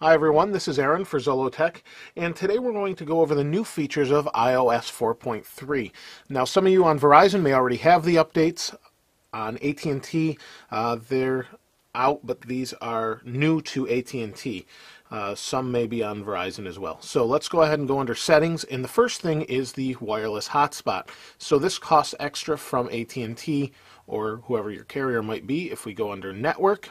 Hi everyone, this is Aaron for Zollotech, and today we're going to go over the new features of iOS 4.3. Now, some of you on Verizon may already have the updates. On AT&T, uh, they're out, but these are new to AT&T. Uh, some may be on Verizon as well. So let's go ahead and go under settings, and the first thing is the wireless hotspot. So this costs extra from AT&T or whoever your carrier might be. If we go under network,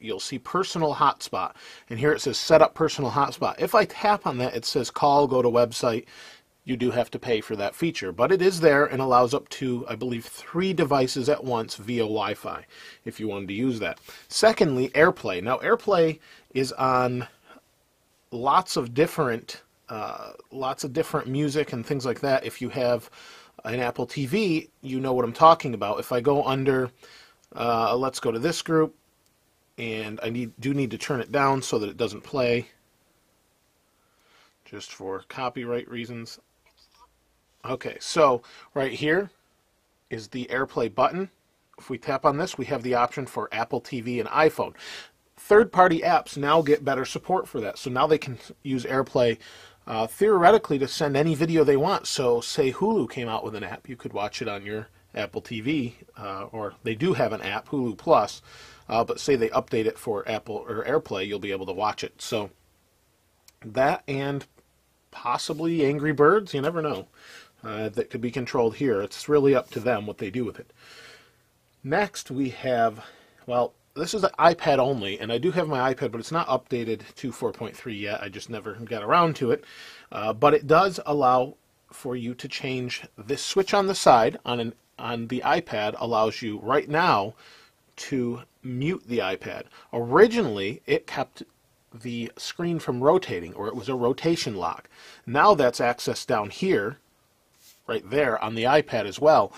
you'll see personal hotspot and here it says set up personal hotspot if I tap on that it says call go to website you do have to pay for that feature. But it is there and allows up to I believe three devices at once via Wi-Fi if you wanted to use that. Secondly AirPlay. Now AirPlay is on lots of different uh, lots of different music and things like that. If you have an Apple TV you know what I'm talking about. If I go under uh, let's go to this group and I need do need to turn it down so that it doesn't play just for copyright reasons. Okay, so right here is the AirPlay button. If we tap on this, we have the option for Apple TV and iPhone. Third-party apps now get better support for that. So now they can use AirPlay uh, theoretically to send any video they want. So say Hulu came out with an app, you could watch it on your Apple TV, uh, or they do have an app, Hulu Plus, uh, but say they update it for Apple or AirPlay, you'll be able to watch it. So that and possibly Angry Birds, you never know, uh, that could be controlled here. It's really up to them what they do with it. Next, we have, well, this is an iPad only, and I do have my iPad, but it's not updated to 4.3 yet. I just never got around to it. Uh, but it does allow for you to change this switch on the side on an on the iPad allows you right now to mute the iPad. Originally, it kept the screen from rotating, or it was a rotation lock. Now that's accessed down here, right there on the iPad as well.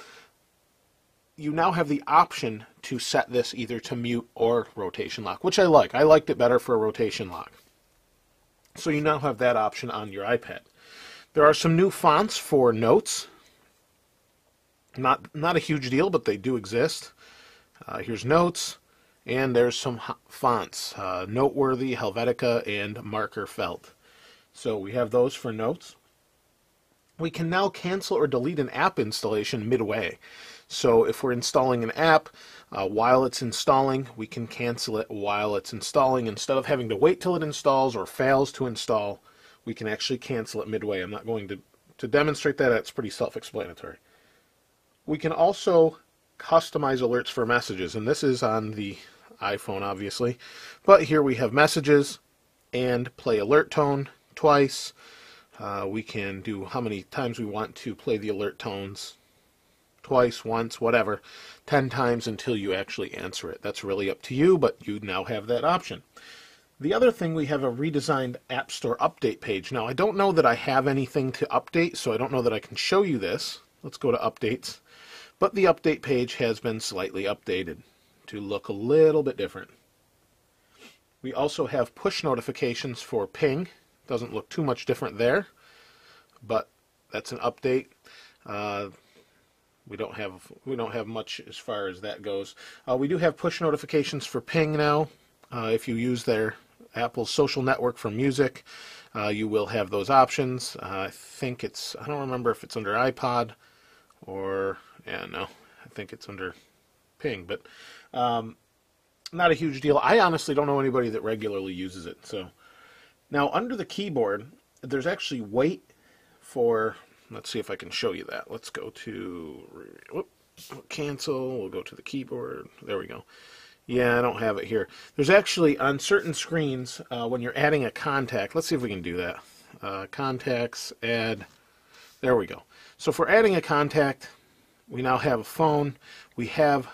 You now have the option to set this either to mute or rotation lock, which I like. I liked it better for a rotation lock. So you now have that option on your iPad. There are some new fonts for notes. Not not a huge deal, but they do exist. Uh, here's notes, and there's some fonts, uh, Noteworthy, Helvetica, and Marker Felt. So we have those for notes. We can now cancel or delete an app installation midway. So if we're installing an app, uh, while it's installing, we can cancel it while it's installing. Instead of having to wait till it installs or fails to install, we can actually cancel it midway. I'm not going to, to demonstrate that. It's pretty self-explanatory. We can also customize alerts for messages, and this is on the iPhone, obviously. But here we have messages and play alert tone twice. Uh, we can do how many times we want to play the alert tones twice, once, whatever, 10 times until you actually answer it. That's really up to you, but you now have that option. The other thing, we have a redesigned App Store update page. Now, I don't know that I have anything to update, so I don't know that I can show you this. Let's go to Updates but the update page has been slightly updated to look a little bit different. We also have push notifications for ping. Doesn't look too much different there, but that's an update. Uh, we don't have we don't have much as far as that goes. Uh, we do have push notifications for ping now. Uh, if you use their Apple social network for music, uh, you will have those options. Uh, I think it's I don't remember if it's under iPod or yeah, no, I think it's under ping, but um, not a huge deal. I honestly don't know anybody that regularly uses it. So now under the keyboard, there's actually wait for. Let's see if I can show you that. Let's go to whoop, cancel. We'll go to the keyboard. There we go. Yeah, I don't have it here. There's actually on certain screens uh, when you're adding a contact. Let's see if we can do that. Uh, contacts, add. There we go. So for adding a contact, we now have a phone. We have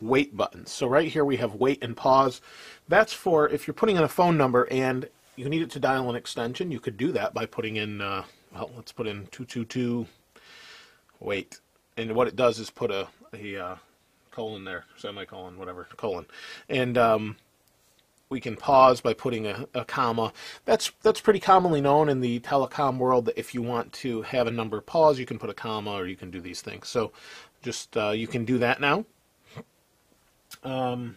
wait buttons. So right here we have wait and pause. That's for if you're putting in a phone number and you need it to dial an extension, you could do that by putting in, uh, well, let's put in 222 wait. And what it does is put a, a uh, colon there, semicolon, whatever, colon. And um, we can pause by putting a, a, comma. That's that's pretty commonly known in the telecom world that if you want to have a number pause, you can put a comma or you can do these things. So just uh, you can do that now. Um,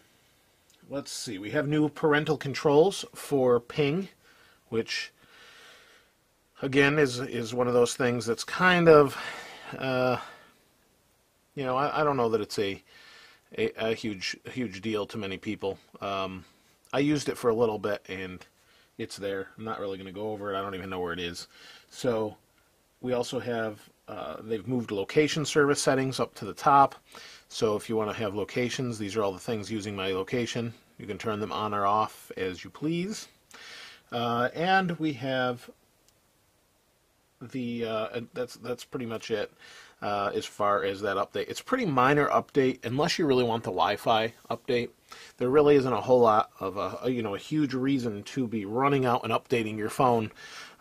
let's see. We have new parental controls for Ping, which again is is one of those things that's kind of uh, you know I, I, don't know that it's a a, a huge huge deal to many people. Um, I used it for a little bit and it's there. I'm not really going to go over it. I don't even know where it is. So we also have uh, they've moved location service settings up to the top. So if you want to have locations, these are all the things using my location. You can turn them on or off as you please. Uh, and we have the uh, that's that's pretty much it uh, as far as that update. It's pretty minor update unless you really want the Wi-Fi update. There really isn't a whole lot of a you know a huge reason to be running out and updating your phone.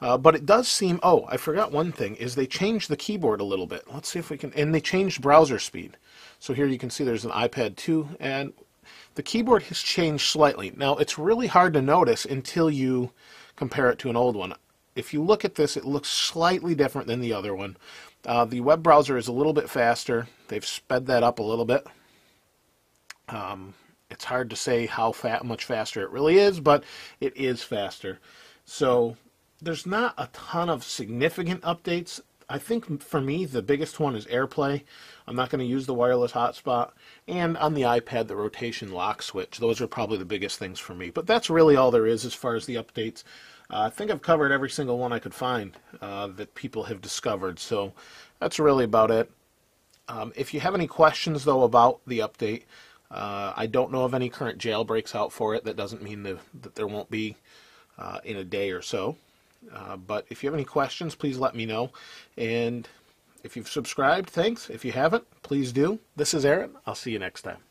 Uh, but it does seem. Oh, I forgot one thing is they changed the keyboard a little bit. Let's see if we can. And they changed browser speed. So here you can see there's an iPad 2 and the keyboard has changed slightly. Now it's really hard to notice until you compare it to an old one. If you look at this, it looks slightly different than the other one. Uh, the web browser is a little bit faster. They've sped that up a little bit. Um, it's hard to say how fat, much faster it really is, but it is faster. So there's not a ton of significant updates. I think for me, the biggest one is AirPlay. I'm not going to use the wireless hotspot. And on the iPad, the rotation lock switch. Those are probably the biggest things for me. But that's really all there is as far as the updates. Uh, I think I've covered every single one I could find uh, that people have discovered. So that's really about it. Um, if you have any questions, though, about the update, uh, I don't know of any current jailbreaks out for it. That doesn't mean the, that there won't be uh, in a day or so. Uh, but if you have any questions, please let me know. And if you've subscribed, thanks. If you haven't, please do. This is Aaron. I'll see you next time.